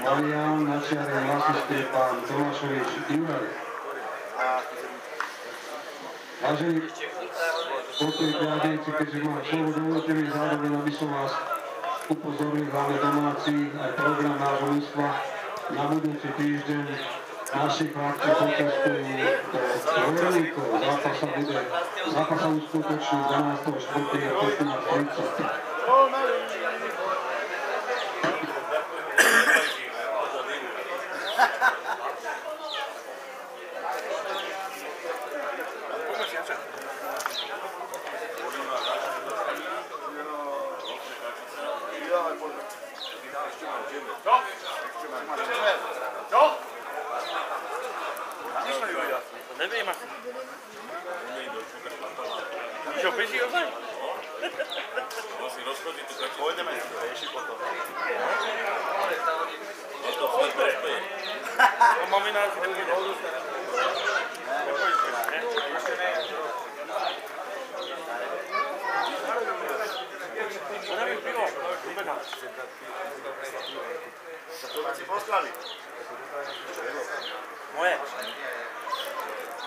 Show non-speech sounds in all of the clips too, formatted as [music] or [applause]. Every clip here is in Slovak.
Marian, na čiare hlasiste pán Tomášovič Juraj. Vážení spolkovní priaznivci, keďže mám slovo, dovolte mi zároveň, aby som vás upozornil hlavne domáci aj program nášho ústva na budúci týždeň naši chlapci potestujú do Horníkov. Zápas sa bude, zápas sa uskutoční 12. 4. 15.30. Nevím asi. Čo, beží ozaj? Musí rozchodiť tu kači. Pôjdeme si to riešiť potom. No to svoj prospeje. No mamina si nepôjde. Nepôjde, ne? Čo nevím, pivo? Ubeda. To si poslali. Moje. Čo som? Moje. Moje. Žlutú bola, čo budeš? Sedni ne? Sedni ne? Že budeš nezdravať, ale Ja, prečítal ho, jak to prečítal. Ne, zle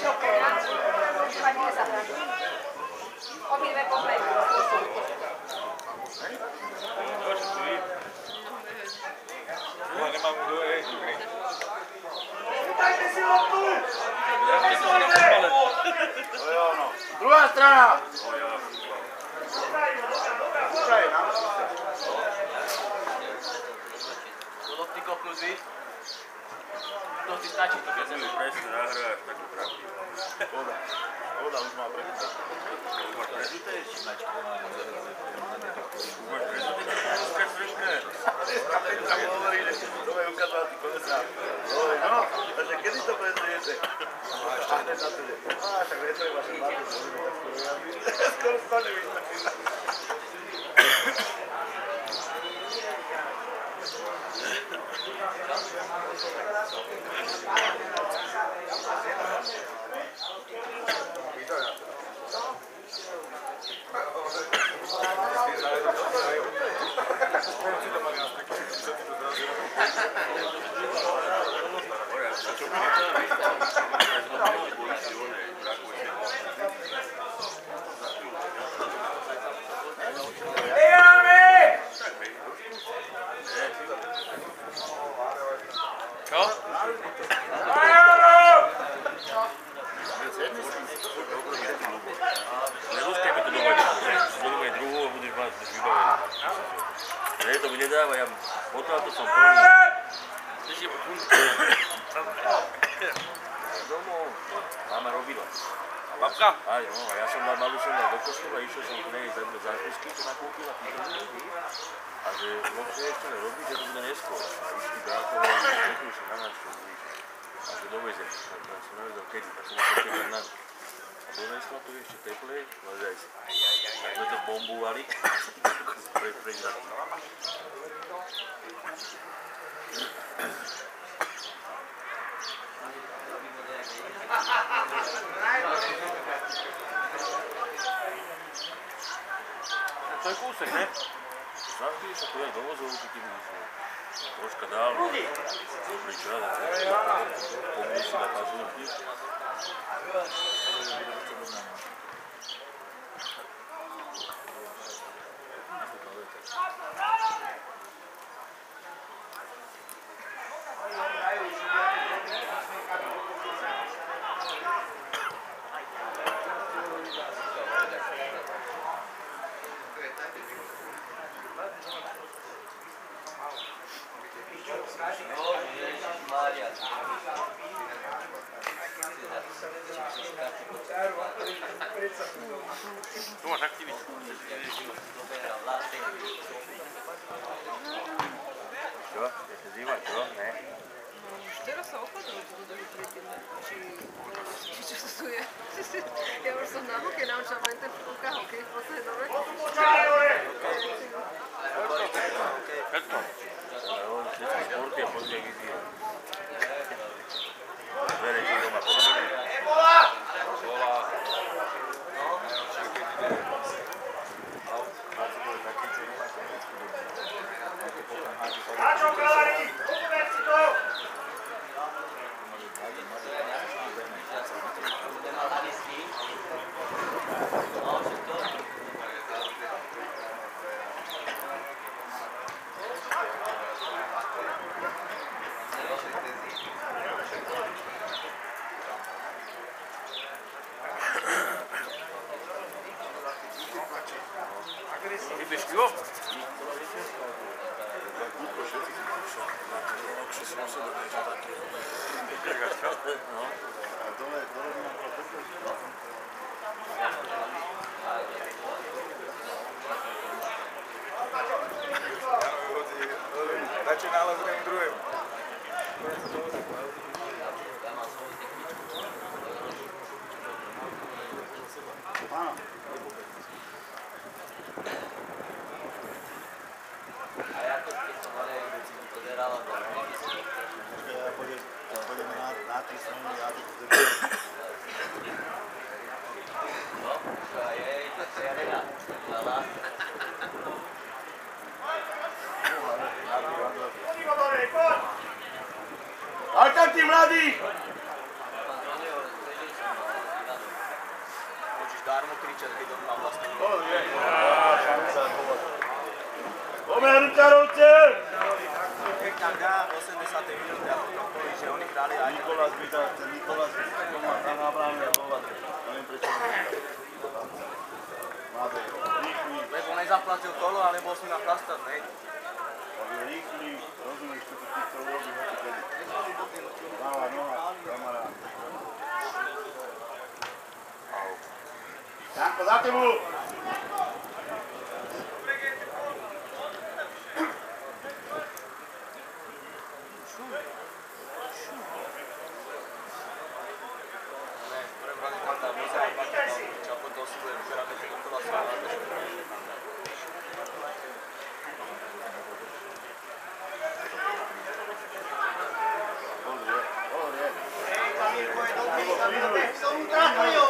pues dai se troppo. Fammi che sa. Obidve completi. Ja nemám kto je. To je ono. Druhá strana. Ukrajina. Kto ty kokluzí? To ti stačí, to keď Museli presne nahrať takú pravdu. Voda. Voda už má prečo. Už máš prezité? Už máš prezité? Dneska sršné. Dneska hovorí, že to je ukázal ty kolesa. Hovorí, no, takže kedy to prezriete? A hneď na to, že á, tak netreba sa báť, že budeme tak skoro jazdiť. Skoro stane vystačí. Troška dál. Dobrý čas. Pomni si na Jo. Čekaj, šta? Janko, za tebu! Ne, prvo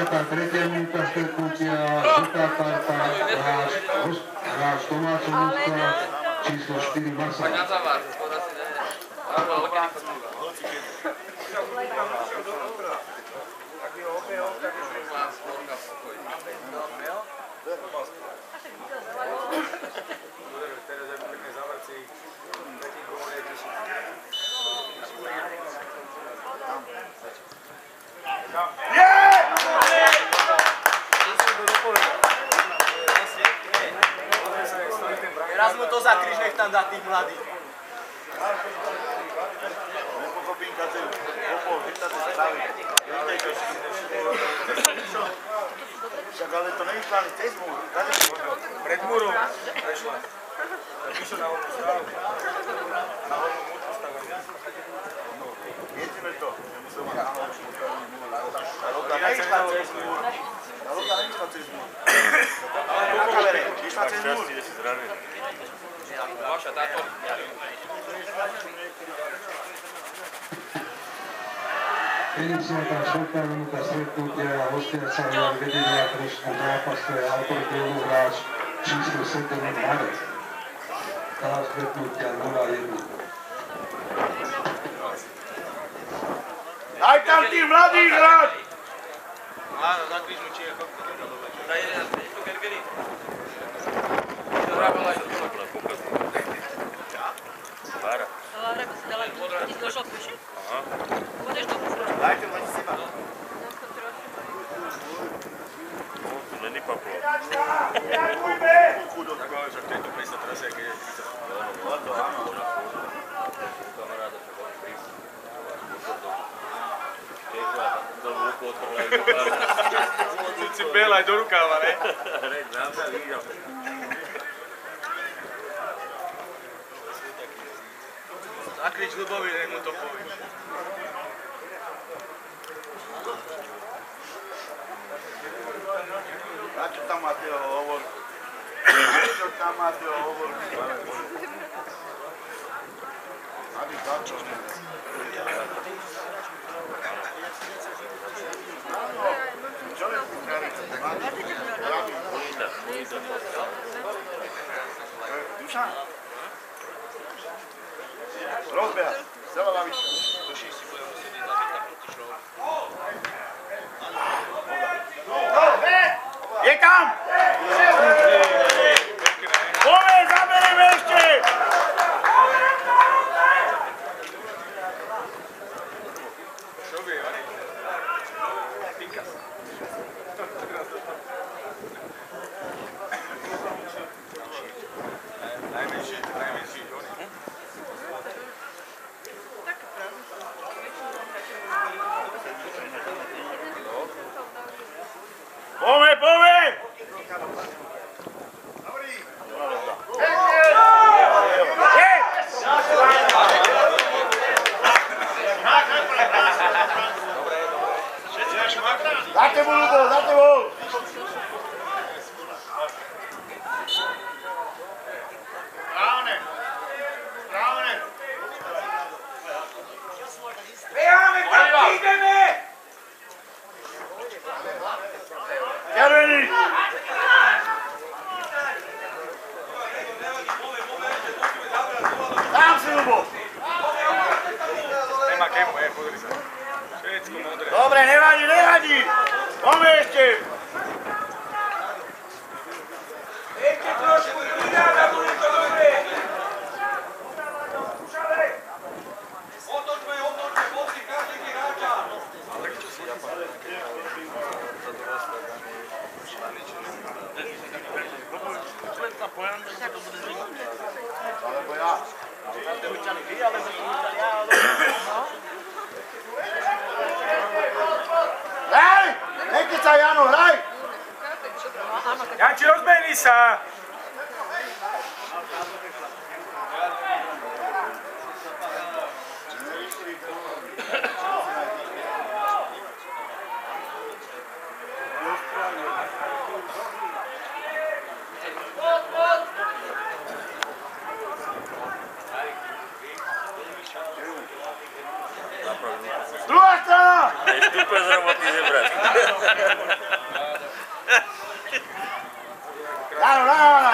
čo? 53. minúta stretnutia, žltá karta, hráč, host- hráč domáceho mužstva, číslo 4 Masa. Na závar, skoro si ne. Alebo okedy Teraz aj pekne zavrci. Taký gól je tiež. Teraz mu to zakryš, nech tam dá tých mladých. Nepochopím, kad se popol, chytáte správy. Vítajte. Však ale to není plány cez múr. Tady si možno. Pred múrom prešla. Tak išiel na hornú strávu. Na hornú múr postavený. Jeďme to. Nemusel mať náhodou postavený múr. A roka nešla cez múr. A roka nešla cez múr. Na kamere, išla cez múr. Vaša táto. Predovšetká štvrtá minúta stretnutia hostia sa na vedenia dnešného zápasu je autor gólu hráč číslo 7 Marec. Stále stretnutia 0-1. Aj tam tí mladí hrať! Áno, na krížu, či je chopko. Na 11, je to Gergely. To hrávala aj Light ou lá de? Não nem pra. Agora eu já que pensar trazer aqui. Eu adoro, mano. Camarada, e duro cavale. L'altra né? lì. Acredito no Palmeiras. Načo Mateo hovor? Načo tam hovor? Ani začo ne. Ano, čovjek u karicu, znači, pravi. Dušan? Rozbeja, zela lavišta. Vem cá! I don't know.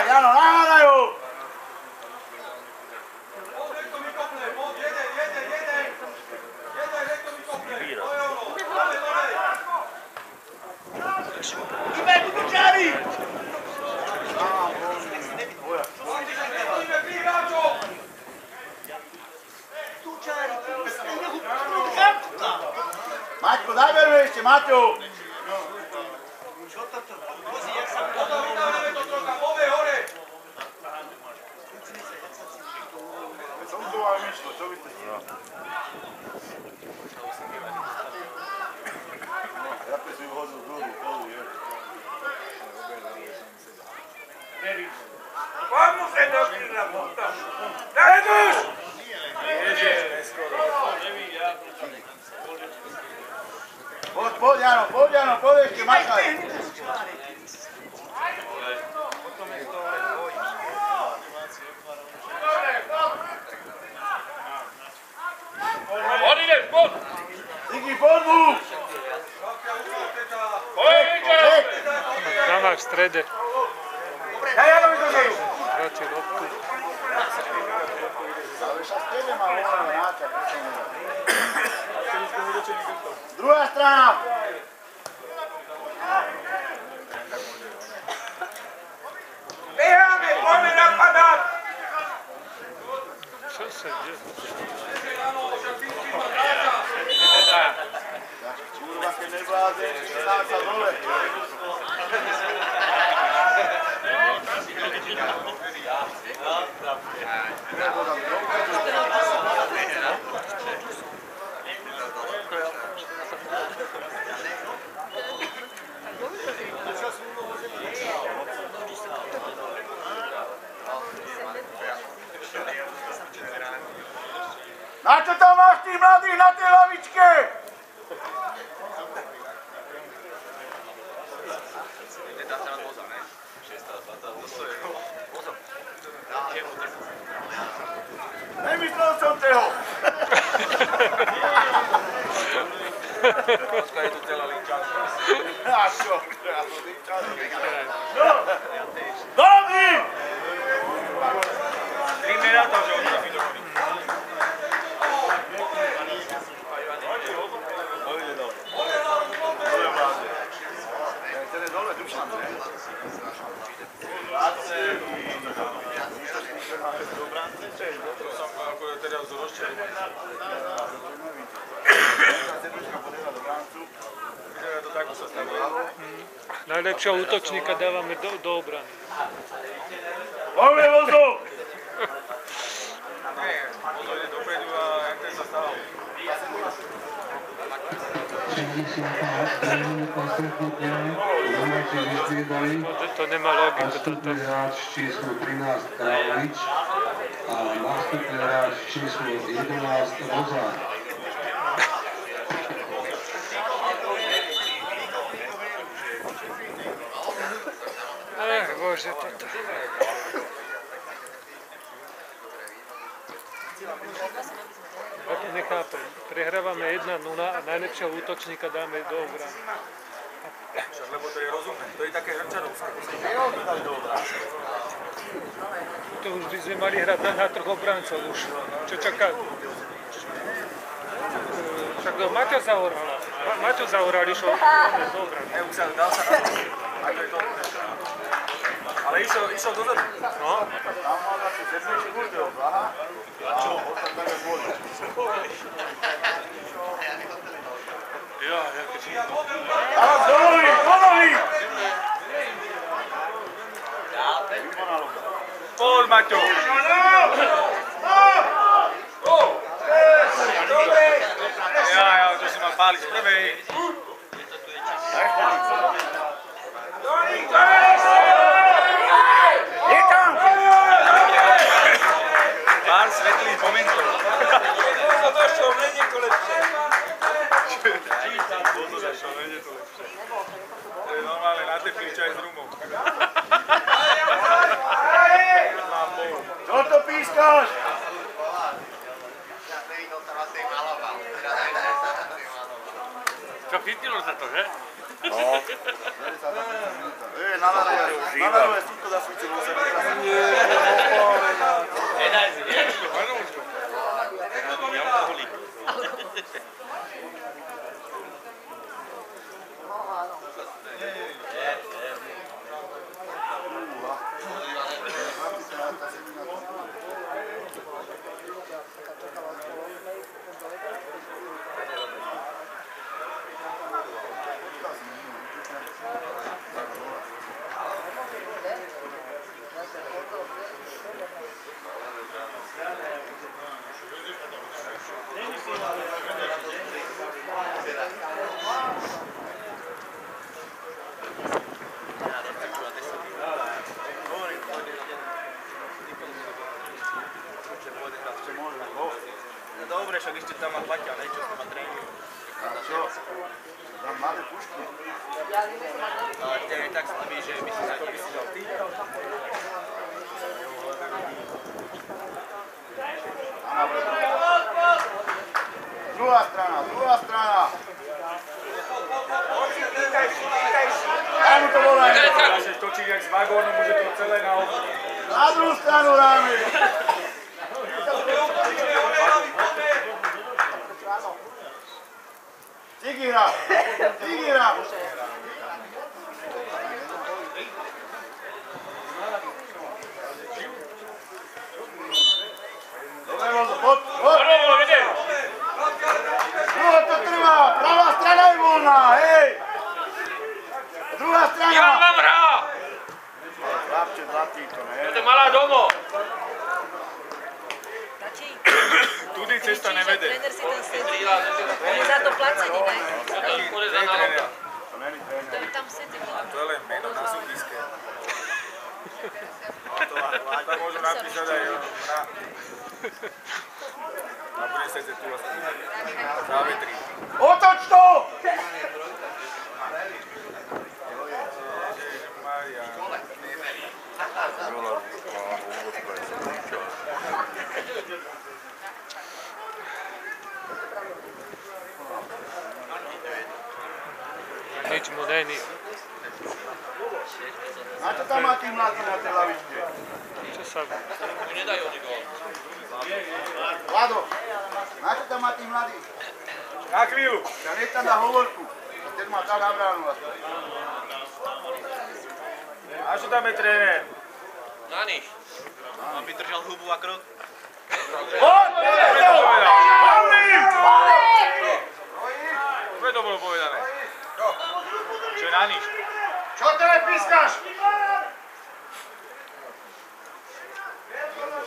Najlepšieho útočníka dávame do, do obrany. Poďme vozu! Nie, pozor, ide dopredu a jak ten sa stával. 60. minúta stretnutia, nováči vystriedali To, nemá logiku. Vstupný hráč číslo 13 Králič a nástupný hráč číslo 11 Lozár. Bože, toto. Ja to nechápem. Prehrávame 1-0 a najlepšieho útočníka dáme do obrany. Však, lebo to je rozumné. To je také hrčarovské. To už by sme mali hrať na, na troch obrancov už. Čo čaká? Však to Maťo zahoral. Ma- Maťo zahoral, išiel do obrany. Dal sa na to. A to je to. Ale išiel, išiel dozadu. No, Tam mal takú sedmičku, to je aha. A on sa tak boli. ja, ja keď A dolový, dolový! Výborná lopta. Poď, Maťo. Ja, ja, to si mám páliť z prvej. Je tam! Pár svetlých momentov. To došlo, není to lepšie. To došlo, není to lepšie. To je normálne na teplý čaj s rumom. Mám bol. Čo to pískaš? Čo chytilo za to, že? E, naladuje, naladuje slnko zasvítil vo sebe. Dobre, však ešte tam ma platia, ne? Čo sa ma trénujú. A čo? Tam malé pušky. Ale tie je tak slabý, že by si sa by si dal ty. Druhá strana, druhá strana. Daj mu to volaj. Môžeš točiť jak z vagónu, môže to celé na obu. Na druhú stranu dáme. Tigira, Tigira. Dobre, Vozo, poď, poď. Dlho to trvá, pravá strana je voľná, hej. Druhá Ivan strana! vám hrá! Chlapče, zlatý to, To ne? je malá domo. Tati, [coughs] Tudy cesta kričí, že nevede. tréner si ten sedí. On je za to placený, ne? To je porezaná lopta. To není tréner. To je tam sedí. To je len meno na súpiske. Tam môžu napísať aj hra. A bude sa tu vlastne závetrí. Otoč to! Nič mu není. Na čo tam má tí mladí na tej lavičke? Čo sa... Mu nedajú oni gól. Vlado, na čo tam má tí mladí? Na chvíľu. Ja nech tam dá hovorku. Ten má tam na bránu. A čo tam je tréner? Na nič. Aby držal hubu a krok. Čo to bolo povedané? Čo je na nič? Čo tebe pískaš?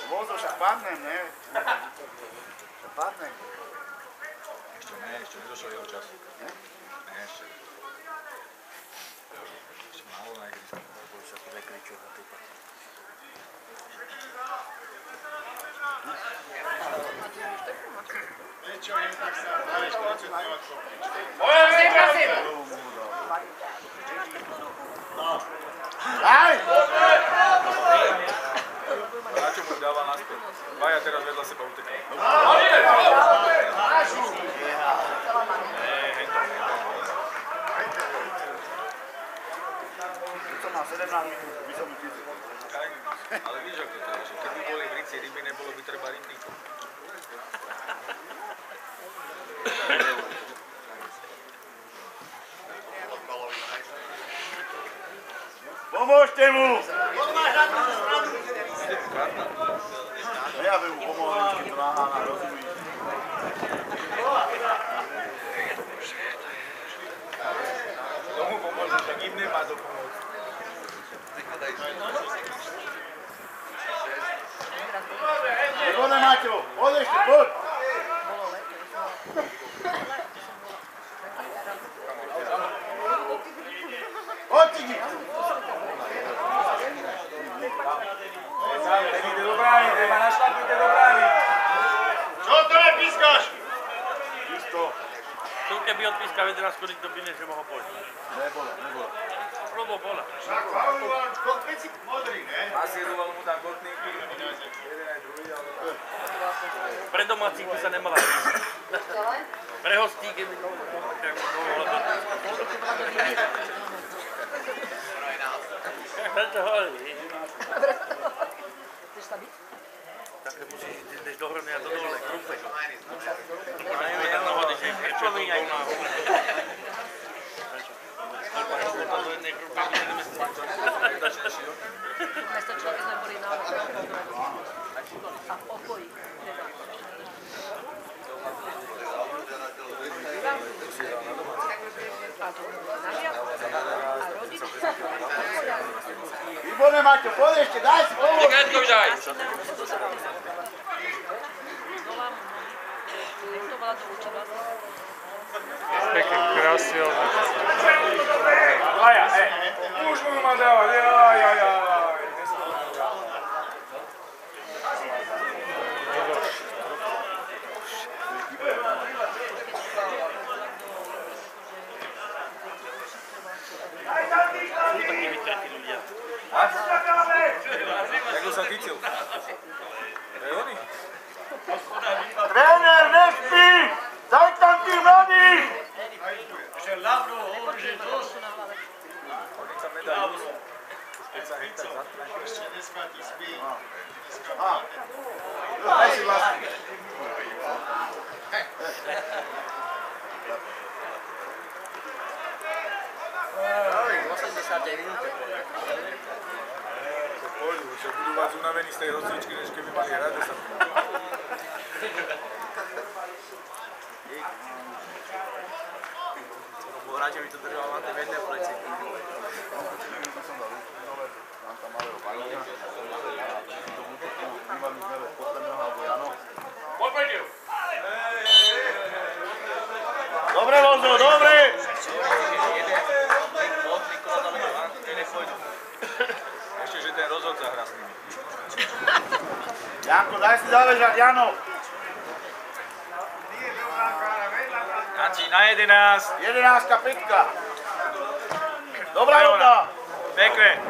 Vozo, však padnem, ne? Však padnem. Ešte ne, ešte nedošiel jeho čas. Ne? Ne, ešte. Ešte málo na ihrisku. Boli sa tu nekričujú na tej partii. Aj! Na čo mu dáva naspäť? Vaja teraz vedľa seba utekal. Som mal 17 minút, by som utízil. Ale víš, ako to je, že keby boli v Rici ryby, nebolo by treba rybníkov. Pomôžte mu! Ja by mu pomohol, vždycky to nahána, rozumíš? Tomu pomôže, tak im nemá to pomôcť. Výborné, Maťo, poď ešte, poď! Poď, Idete do brány, treba našlapnite do brány. Čo to nepískaš? Isto. Tu keby odpíska 11 korít, to by než mohol pôjsť. Nebolo, nebolo. Probo bola. Však Pavel, kopeci modrý, ne? Masíroval mu tam kotníky, jeden aj druhý, ale... Pre domácich by sa nemala prísť. Pre hostí, keby to tak mohlo [laughs] to. Preto hovorím. Chceš sa byť? Takže musíš ísť ideš do hrany a do dole, krupe. A neviem, tam nahodí, že prečo to bol na do jednej krupy, kde ideme Mesto človek sme boli na a v pokoji. A rodič? Gospodine Maćo, podešće, daj se ovo. Čekaj, daj. Spektak krasio. Aja, e, muž mu madava, ja, ja, ja. Jak? To je oni. Tréner, nespí! Si vlastný. To pohodu, že budú vás unavení z tej rozličky, než keby mali hrať 10 minút. Bol rád, že mi to držal na tej vednej pleci. Mám tam malého balíka. Tomu to tu bývalý zmeve podľa alebo Jano. Poď, Dobre, Lonzo, dobre! Jedenáctka, Petka. Dobrá rovna. Pekne.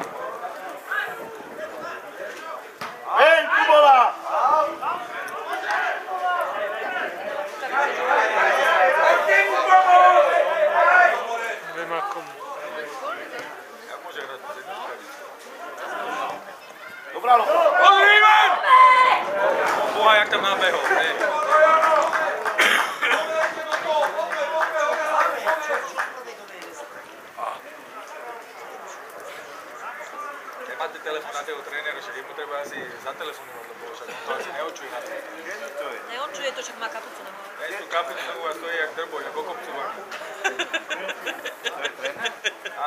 Ven, Kubová. Neviem ako mu. Jak môže hrať bez jednej strany? Dobrá rovna. Pozri Ivan! Boha, jak tam nabehol. hej. Keď máte telefón na toho trénera, však jemu treba asi zatelefonovať, lebo však on to asi neočuje na to. Neočuje to, však má kapucu na hlave. Hej, tú kapicu a stojí jak drboj, ako kopcovaný.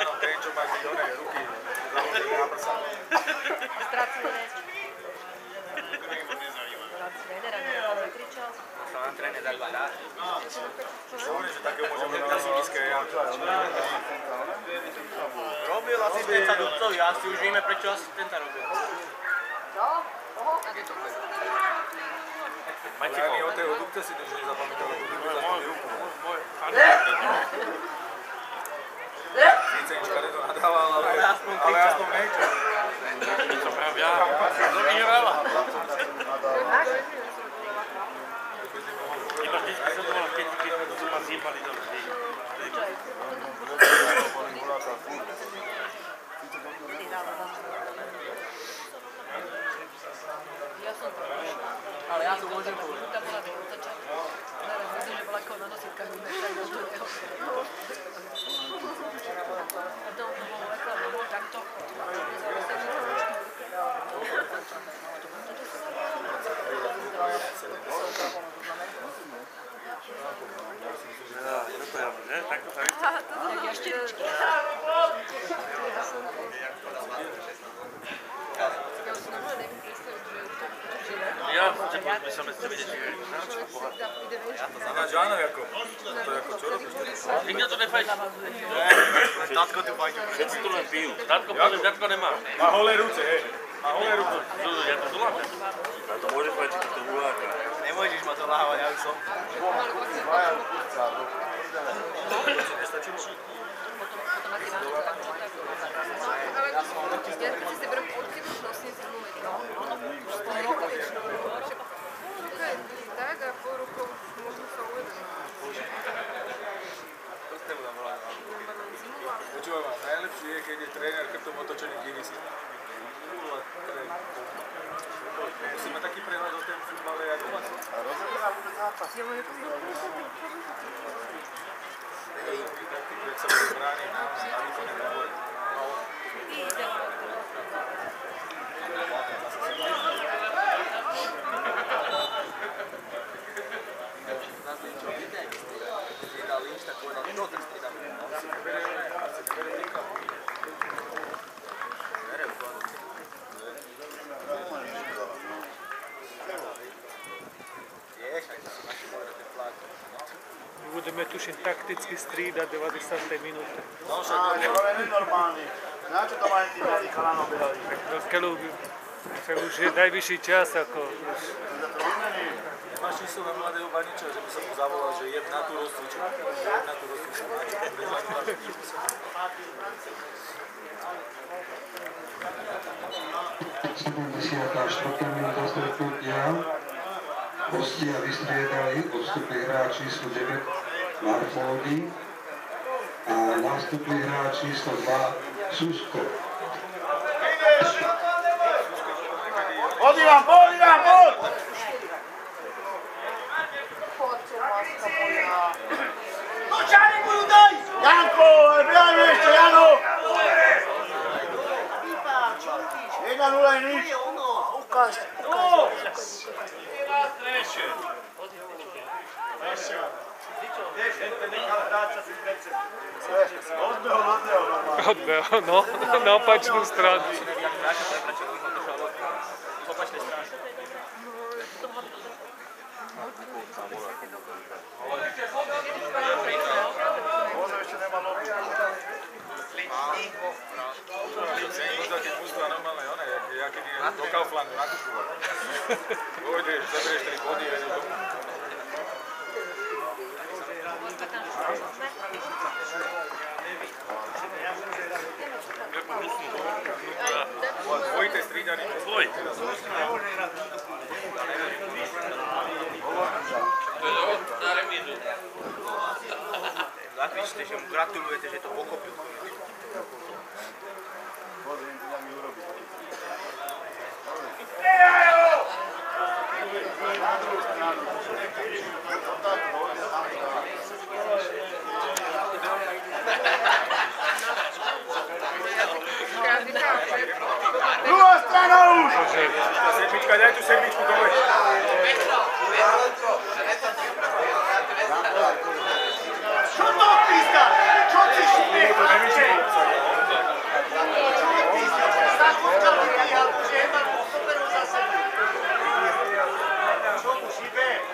Áno, ten, čo má tie oné ruky založené na prsa. Strácame reč. Trénera nám zakričal. Hovorím, že takého môžem mať na sídiske ja. Robil asistenta Dudcovi, asi už vieme, prečo asistenta robil. Ale ani o tej odúbce si to, že nezapamätal, lebo ty za to ruku. Síce nič to nadával, ale, ale aspoň niečo. Čo práve ja. To vyhráva. Iba vždycky som to mal, keď keď sme ma zjebali do ľudí. Ja som to Ale ja to môžem povedať. Tá bola otočať. Teraz vidím, že bola ako na nosítkach vymešajú do toho. [laughs] A to bolo ako, lebo takto. Že? Takto sa vyšlo. Jak jašteričky. Ja už si normálne neviem predstaviť, že to žije. Ja, že Ináč áno, ako, to je ako čo robíš? Nikto to nefajčí. Tatko tu fajčí. Všetci tu len pijú. Tatko, podľa tatko nemá. Má holé ruce, hej. Má holé ruce. Ja to zulám. A to môže fajčiť to huláka. Nemôžeš ma to lávať, ja už som. Ale ja keď si berem odkynuť nosnicu, no, ruka je tak a pol rukou možno sa uvedem. Počúvaj ma, najlepšie je, keď je tréner krtom otočený k Guinnessi. Musíme taký prehľad o tom futbale, ako má sa. Jak sa bude brániť na, na výkone boje. Budeme tuším takticky strídať 90. minúte. Á, to je nenormálny. Na čo to majú tí mladí chalanov behali? Keľu, už je najvyšší čas, ako už Máš číslo na mladého Baniča, že by som mu zavolal, že jeb na tú rozcvičku. Jeb na tú rozcvičku. na čo? 74. minúta stretnutia. Hostia vystriedali, odstupli hráč číslo 9 Marfódy a nástupný hráč číslo 2 Susko. Poď Ivan, poď Ivan, poď! Janko, ale behajme ešte, Jano! 1-0 je nič. Ukáž. Odbehol, odbehol odbehol, no, na opačnú stranu. Možno ešte nemá loptu. Chcem poznať, keď mužstva normálne, one, ja keď idem do Kauflandu nakupovať. Pôjdeš, zoberieš 3 body a ideš domov. Dvojité střídanie. Tvoj. Napíšte, že mu gratulujete, že to pochopil. Každý stranou už! Sedmička, daj tú sedmičku dole. Čo to píska? Čo si šupne? To nevyčí.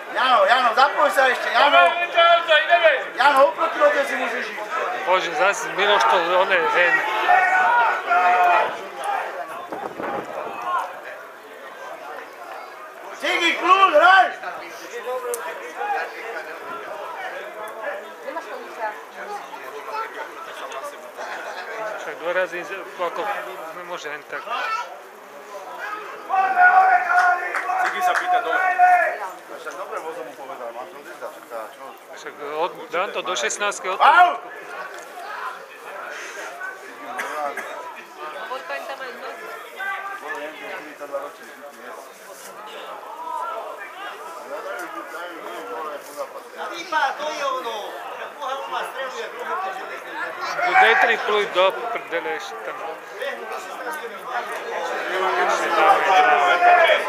Jano, Jano, zapoj sa ešte, Jano. Jano, oproti rode si môžeš ísť. Bože, zase Miloš to one, hen. Cigi, kľúd, hraj! Však dorazí, ako nemôže hen tak. Cigy sa pýta dole. Však dobre vozom mu povedal, mám to dýchať, však tá, čo? Však od, dám to do 16. od... ešte tam. Ešte dáme jeden.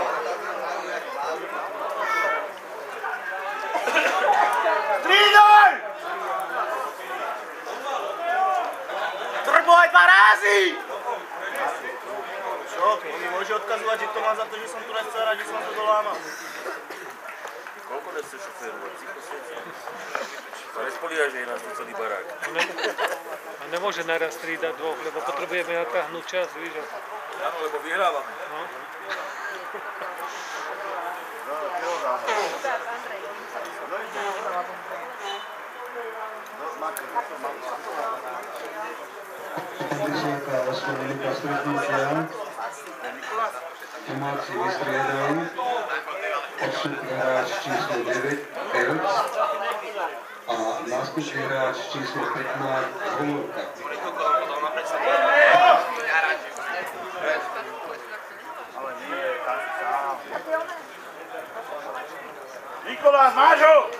Střídaj! Trbo aj dva razy! Čo? On mi môže odkazovať, že to mám za to, že som tu nechcel hrať, že som to dolámal. Koľko nechce šoférovať? Sa nespolíha, že je nás tu celý barák. A nemôže naraz strídať dvoch, lebo potrebujeme natáhnuť čas, víš. Áno, lebo vyhrávame. No. Vysoká osloveníka stretnutia. Domáci vystriedajú. Odstupný hráč číslo 9, Erc. A nástupný hráč číslo 15, Hovorka. Máš ho?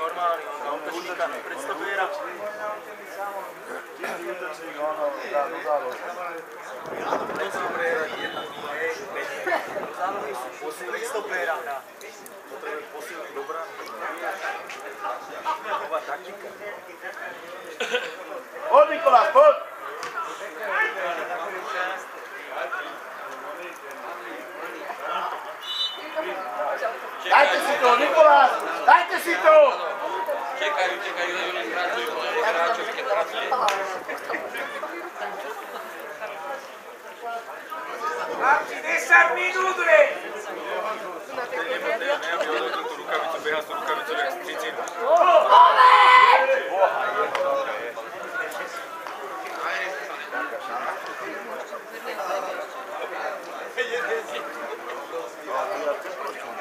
Povedz mi, že normálny, on na útočníka predstavuje Čistý útočník, ono dá do zálohy. Posilný stopéra. Potrebuje posilný do brány. Nová taktika. Poď Nikolás, poď! Dajte si to, Nikolás! Dajte si to! Čekajú, čekajú, že oni pracujú, potom hráčov, keď pracuje. Ne, aby odhodil tú rukavicu, beha s tú rukavicou, jak cicím.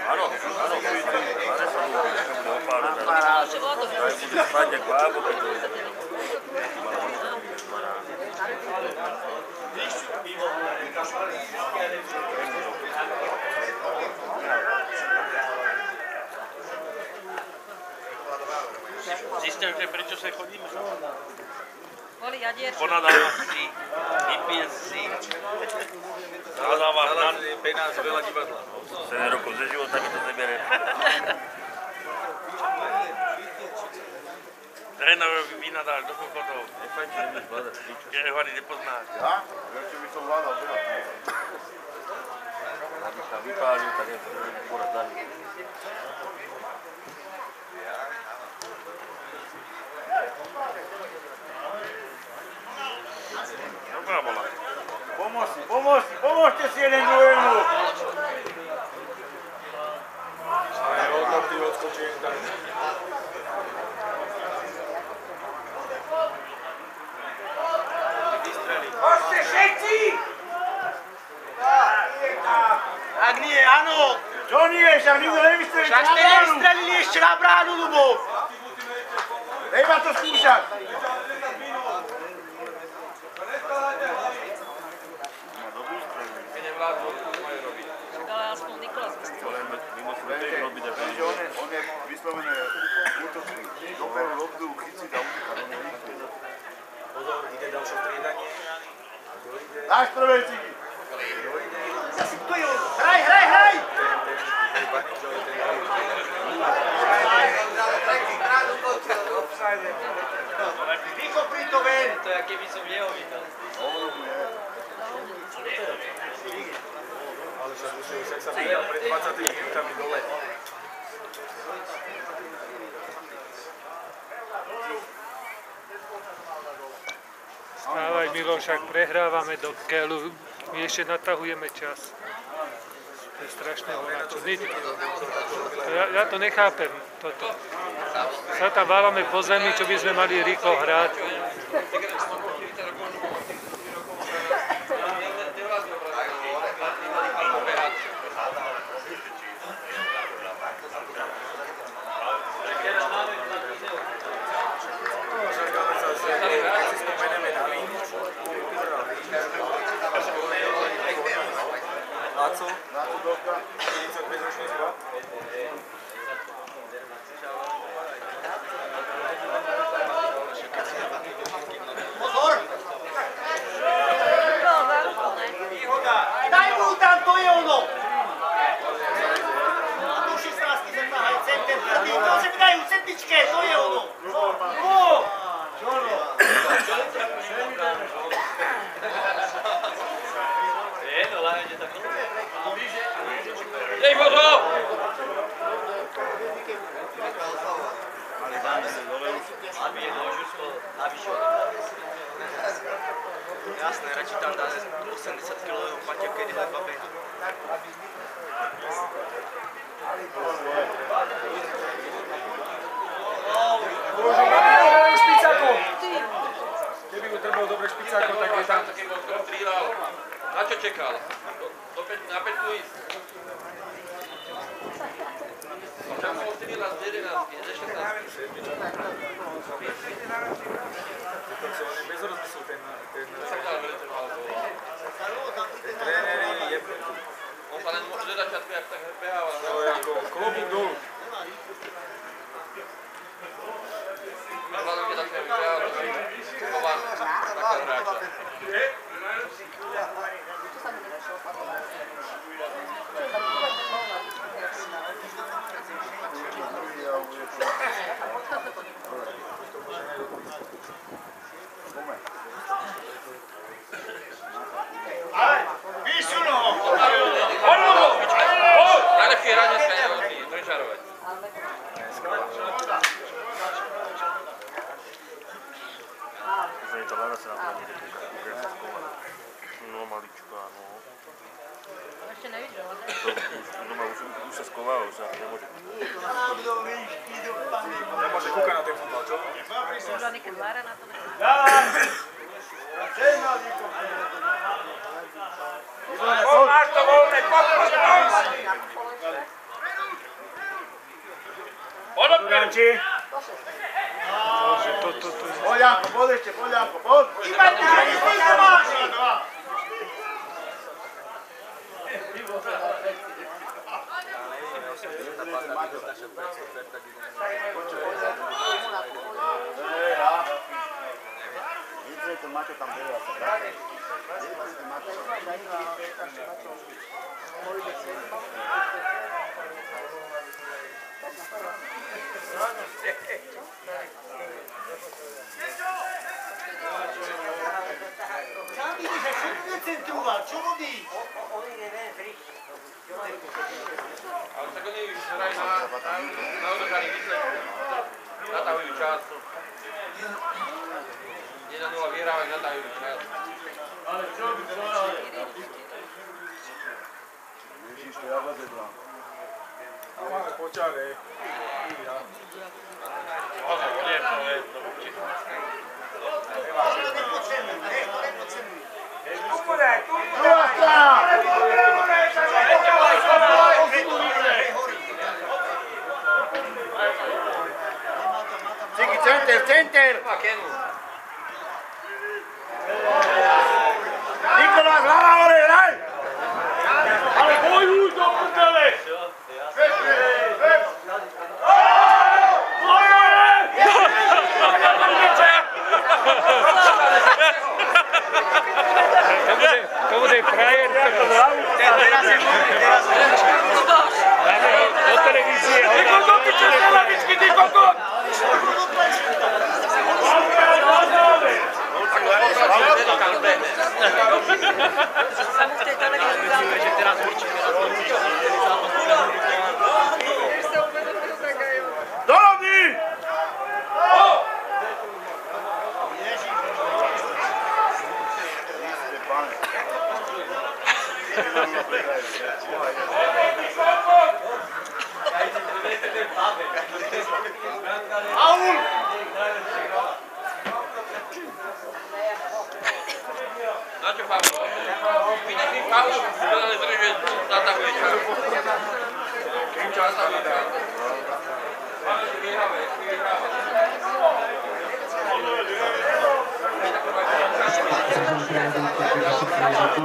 Áno, áno, pôjde. Pane sa mu, že bude opálené. Ešte vodu. Aj bude spať jak bábo, keď dojde. Zistil, že prečo sa chodíme. Boli jadier. Ponadáva si, vypije si. Nadáva na... Nalazí penáz veľa divadla. 7 rokov ze života mi to nebere. [laughs] Trénerovi vína dal do kokodov. Nefajte mi zvládať piču. Gerevany nepoznáte. A? Viem, či by som vládal veľa. Aby sa vypálil, tak je to veľmi poradali. Dobrá bola. Pomôž si, pomôž si, pomôžte si jeden druhému. A je odložný odskočenie tam. Ak nie, áno. Čo nie, však nikto nevystrelil. Však ste nevystrelili ešte na bránu, Lubo. Treba to skúšať. Astro Racing. Prehrávame do keľu, my ešte natahujeme čas. To je strašné voláčo. Ja, ja to nechápem, toto. Sa tam válame po zemi, čo by sme mali rýchlo hrať. to ma už, už sa skovalo, už nemôže. Nemôže kúkať na ten futbal, čo? Žádný kudlára na to Máš to voľné, podpoď Podobkáči! Poďanko, pod ešte, poďanko, pod! Ivan, ty nemáš! questa c'è pezzo aspetta di Dietro il tomato tambero la salata. Dietro il tomato. Thank you. Cambidice, ce nu veți întruba, ce mă dici? Ali tako ne vidiš raj na, na održani misle, natahuju čas. 1-0 vjeravaju, natahuju čas. Ali čo bi to rade? Neši što ja gaze branko. Ama kočare. Ovo je lijepo, lijepo. Center, center! É Nicolas, lá, lá! To bude, to bude frajer, ktorý Teraz je môj, teraz je dáme ho do televízie. Ty kokot, ty čo z tej lavičky, ty kokot! Sa mu v tej televízii záleží. Keď sa uvedomil, tak aj on. Do lobby! Kriste, pane. Aul! Na čo Pavel? Vy nechý Pavel, ale drží, zatahuje ťa. Kým čo zatahuje ťa? Pavel, vyhrávaj, vyhrávaj. Vás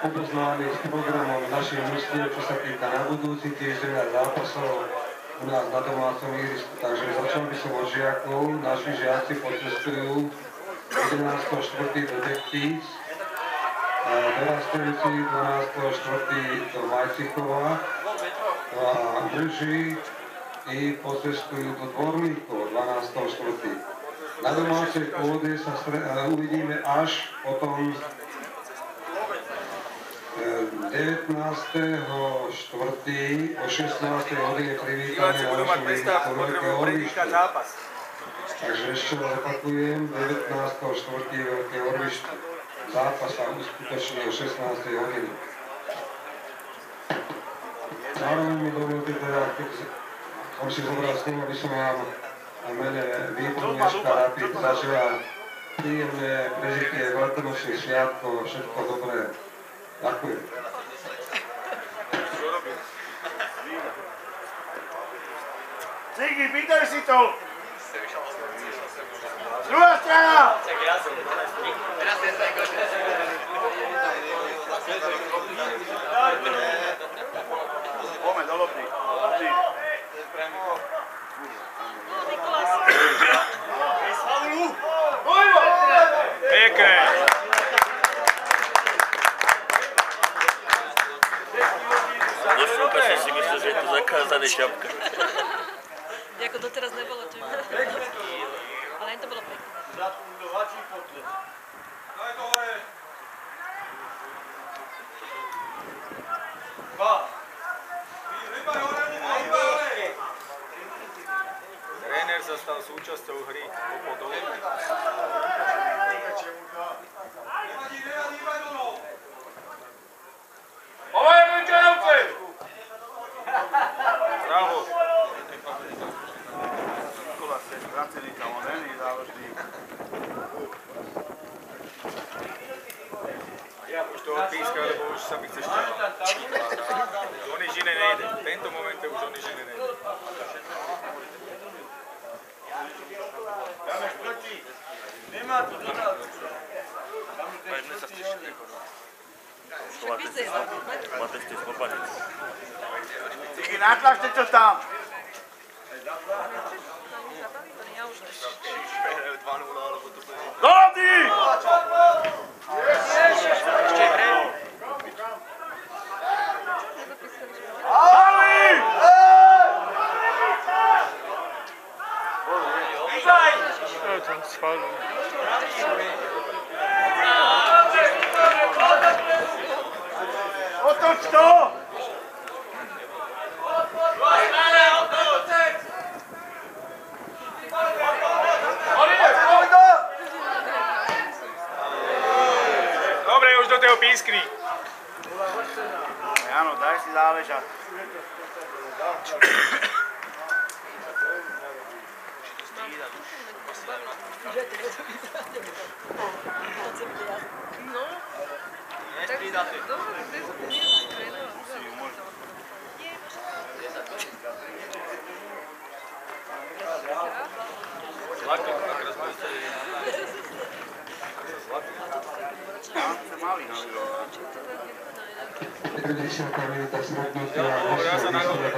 oboznámil s programom našej mislie, čo sa týka na budúci týždeň a zápasov u nás na domácom ihrisku. Takže začal by som od žiakov. Naši žiaci pocestujú 11.4. do Dektíc, dorastujúci 12.4. do Majcichova a muži i pocestujú do Dvorníkov 12.4. Na domácej pôde sa uvidíme až potom e, 19.4. o 16. hodine privítanie Orlišku. predýchať zápas. Takže ešte opakujem, 19.4. Veľký Orliš zápas sa uskutoční o 16. hodine. Zároveň mi dovolte teda, keď som si zobral slovo, aby som vám mene výboru dneška Rapid zažila príjemné prežitie veľkonočných sviatkov, všetko dobré. Ďakujem. Cigi, pýtaj si to! Druhá strana! Poďme do lobby. Lobby. Pekné. Do šupa som si myslel, že je to zakázané šapka. [laughs] Ako doteraz nebolo, čo? Ale len to bolo pekné. Tréner sa stal súčasťou hry Popo dole. Povaj, Vojčanovce! Bravo. Nikolás je ztracený tam, on není záložník. Ja už to odpískal, lebo už sa mi chce šťavať. Už o nič iné nejde. V tento momente už o nič iné nejde. Poďme sa stišiť. Však více je to. Máte ste skopanec. Cigi, natlačte to tam! Ja už ne. Do lobby! Ali! No, to schválujem. Otoč to! Dobre, už do toho pískri. Áno, daj si záležať. No. Tak, dobre, bez nie, trénera. Desiatá minúta stretnutia nastúpil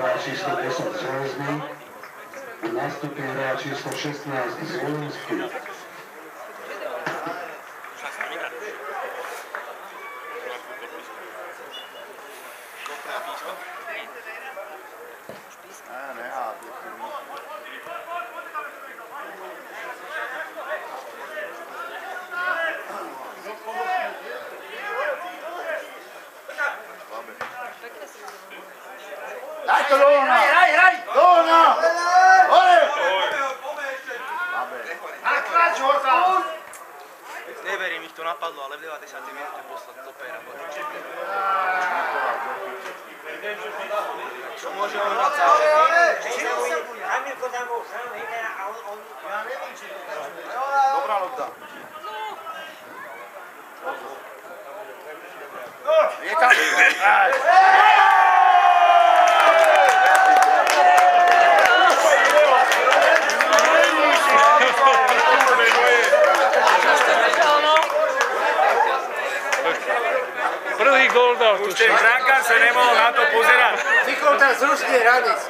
hráč číslo 10 Železný a nastúpil hráč číslo 16 z Volenský. Ne, nehá, pěkný. Daj to do ona! Hraj, hraj! Do ona! Ore! Naklač ho tam! Neverím, ich to napadlo, ale v 90. minúte poslať stopera. Čo môže on hrať za Hamilko tam bol sám, a on, on, ja neviem, či to Dobrá lopta. Je Prvý gól dal, Už ten tuším. Brankan sa nemohol na to pozerať. Cykol tam zrušný hranec.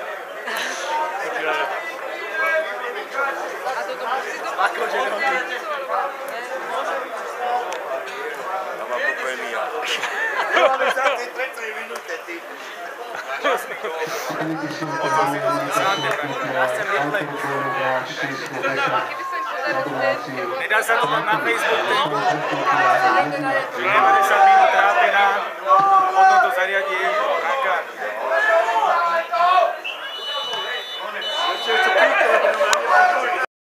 Tam má popémia. Máme sa v tej tretej minúte, ty. Nedá sa to tam na Facebook, ten gól. 90 minút trápená, potom to zariadí Brankan. Ešte čo pýta, lebo